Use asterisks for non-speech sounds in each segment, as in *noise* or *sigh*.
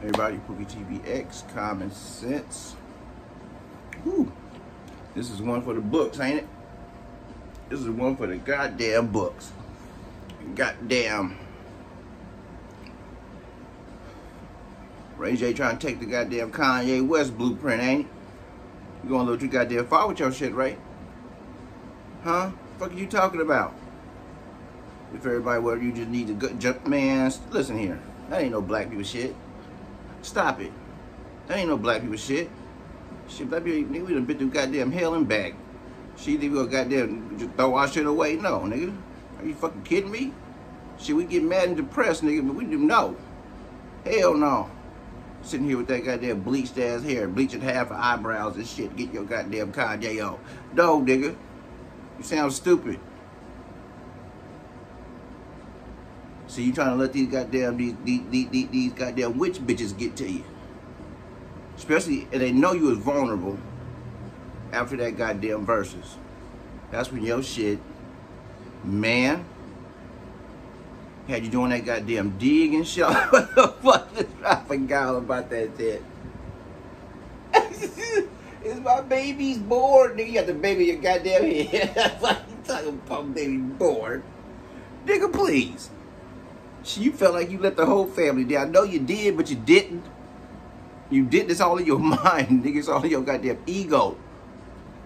Everybody, Pookie TV X, Common Sense. Whew. This is one for the books, ain't it? This is one for the goddamn books. Goddamn. Ray J trying to take the goddamn Kanye West blueprint, ain't it? You gonna let you goddamn far with your shit, right? Huh? Fuck are you talking about? If everybody, well, you just need to go, jump, man, listen here. That ain't no black people shit. Stop it. That ain't no black people shit. Shit, black people, nigga, we done been through goddamn hell and back. She think we gonna goddamn just throw our shit away? No, nigga. Are you fucking kidding me? Shit, we get mad and depressed, nigga, but we do no. Hell no. Sitting here with that goddamn bleached ass hair, bleaching half eyebrows and shit, get your goddamn Kanye on. No, nigga. You sound stupid. So you trying to let these goddamn these these, these, these goddamn witch bitches get to you. Especially and they know you was vulnerable after that goddamn verses. That's when your shit, man, had you doing that goddamn dig and shit. what the fuck? I forgot about that shit. *laughs* Is my baby's born? Nigga, you got the baby in your goddamn head. *laughs* That's why you talking about baby born. Nigga, please. You felt like you let the whole family down. I know you did, but you didn't. You did this all in your *laughs* mind, nigga. It's all in your goddamn ego.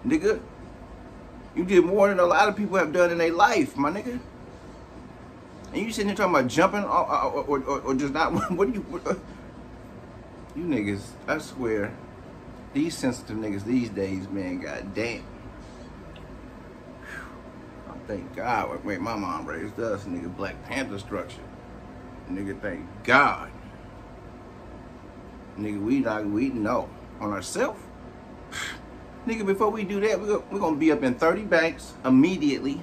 Nigga. You did more than a lot of people have done in their life, my nigga. And you sitting here talking about jumping or, or, or, or just not. *laughs* What do you. What, you niggas, I swear. These sensitive niggas these days, man, god damn. I thank God. Wait, my mom raised us, nigga, Black Panther structure. Nigga, thank God. Nigga, we not, we know on ourselves. *sighs* Nigga, before we do that, we're we gonna be up in 30 banks immediately.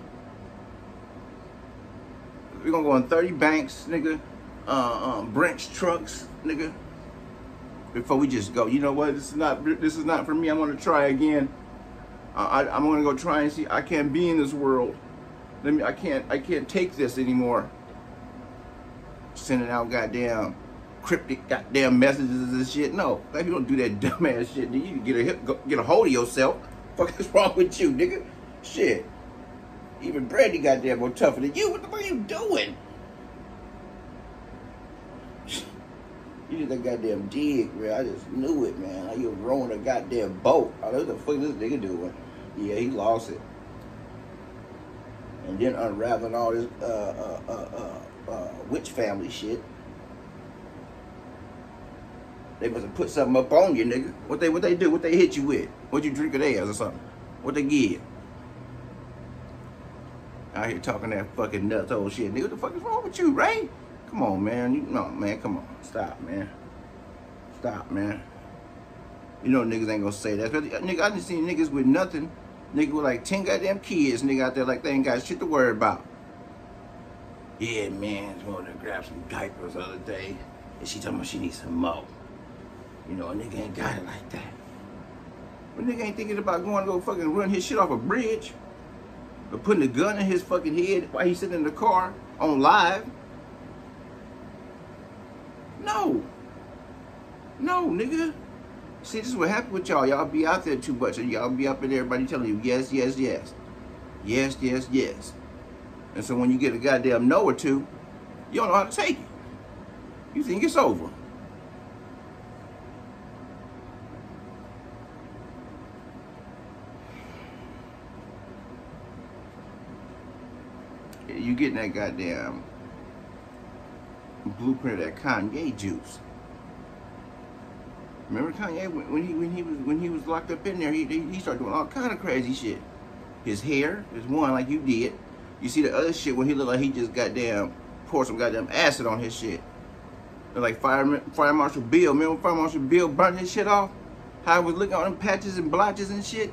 We're gonna go in 30 banks, nigga. Uh, um, branch trucks, nigga. Before we just go, you know what? This is not. This is not for me. I'm gonna try again. Uh, I, I'm gonna go try and see. I can't be in this world. Let me. I can't. I can't take this anymore sending out goddamn cryptic goddamn messages and shit. No, like you don't do that *laughs* dumbass shit. You get a get a hold of yourself. *laughs* Fuck is wrong with you, nigga? Shit. Even Brandy goddamn more tougher than you. What the fuck are you doing? *laughs* You did that goddamn dig, man. I just knew it, man. Like you were rowing a goddamn boat. Know what the fuck is this nigga doing. Yeah, he lost it. And then unraveling all this uh uh uh uh uh, witch family shit. They must have put something up on you, nigga. What they what they do? What they hit you with? What you drink of theirs or something? What they give? Out here talking that fucking nuts old shit, nigga. What the fuck is wrong with you, Ray? Come on, man. You no man, come on. Stop, man. Stop, man. You know niggas ain't gonna say that. Nigga, I done seen niggas with nothing. Nigga with like 10 goddamn kids, nigga out there like they ain't got shit to worry about. Yeah, man, just wanted to grab some diapers the other day. And she told me she needs some more. You know, a nigga ain't got it like that. A nigga ain't thinking about going to go fucking run his shit off a bridge. Or putting a gun in his fucking head while he's sitting in the car on live. No. No, nigga. See, this is what happened with y'all. Y'all be out there too much. And y'all be up in everybody telling you, yes, yes, yes. Yes, yes, yes. And so when you get a goddamn no or two, you don't know how to take it. You think it's over. You getting that goddamn blueprint of that Kanye juice. Remember Kanye when he when he was when he was locked up in there, he he started doing all kind of crazy shit. His hair is one like you did. You see the other shit when he looked like he just goddamn poured some goddamn acid on his shit. Like Fire, Fire Marshal Bill. Remember Fire Marshal Bill burnt his shit off? How I was looking on them patches and blotches and shit?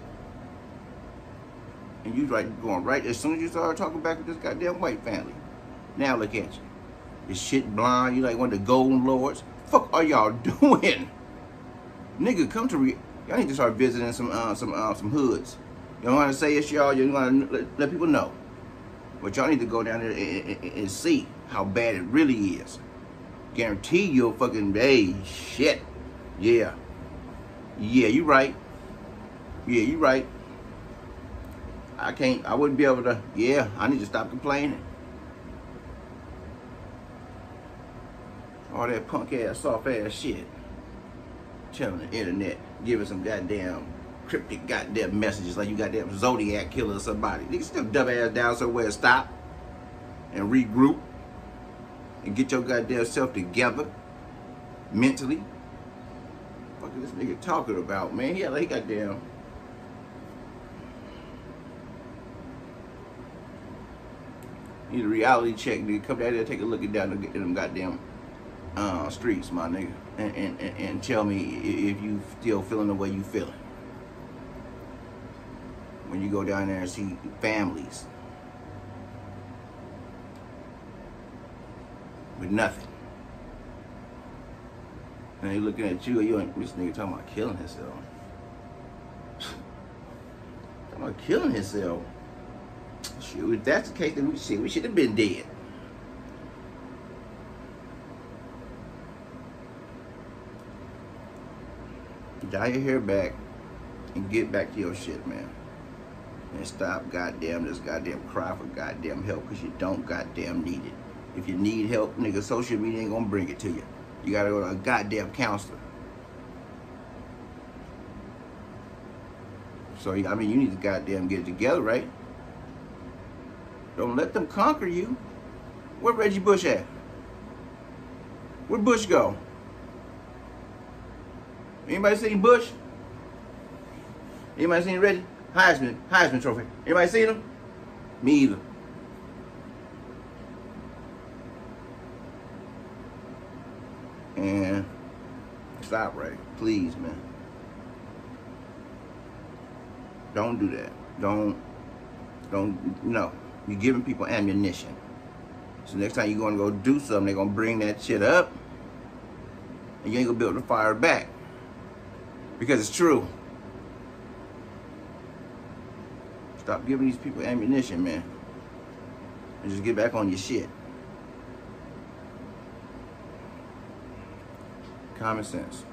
And you like going right as soon as you started talking back with this goddamn white family. Now look at you. You shit blind. You like one of the golden lords. Fuck are y'all *laughs* doing? Nigga, come to re y'all need to start visiting some uh, some uh, some hoods. You don't want to say it's y'all. You want to let, let people know. But y'all need to go down there and, and, and see how bad it really is. Guarantee you'll fucking, hey, shit. Yeah. Yeah, you right. Yeah, you right. I can't, I wouldn't be able to, yeah, I need to stop complaining. All that punk ass, soft ass shit. Telling the internet, giving some goddamn cryptic goddamn messages like you got that Zodiac killer or somebody. Nigga, still dumb ass down somewhere, stop and regroup and get your goddamn self together mentally. What is this nigga talking about, man? Yeah, like he goddamn. Need a reality check, nigga. Come down there, take a look at down in them goddamn uh, streets, my nigga, and, and, and tell me if you still feeling the way you feeling. When you go down there and see families with nothing. And they looking at you, and you ain't this nigga talking about killing himself. *laughs* talking about killing himself. Shoot, if that's the case, then we should we should have been dead. Dye your hair back and get back to your shit, man. And stop goddamn this goddamn cry for goddamn help because you don't goddamn need it. If you need help, nigga, social media ain't gonna bring it to you. You gotta go to a goddamn counselor. So, I mean, you need to goddamn get it together, right? Don't let them conquer you. Where Reggie Bush at? Where Bush go? Anybody seen Bush? Anybody seen Reggie? Heisman, Heisman Trophy. Anybody seen him? Me either. And stop right. Please, man. Don't do that. Don't, don't, no. You're giving people ammunition. So next time you're going to go do something, they're going to bring that shit up. And you ain't going to be able to fire back. Because it's true. Stop giving these people ammunition, man. And just get back on your shit. Common sense.